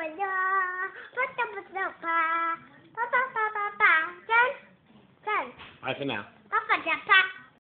bala, Bada bada pa, pa pa pa pa pa, Dyan. Dyan. Bye for now. Papa, dyan pa.